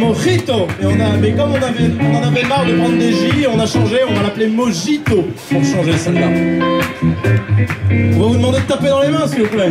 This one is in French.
Mojito. On a, mais comme on, avait, on en avait marre de prendre des J, on a changé, on va l'appeler Mojito pour changer celle-là. On va vous demander de taper dans les mains, s'il vous plaît.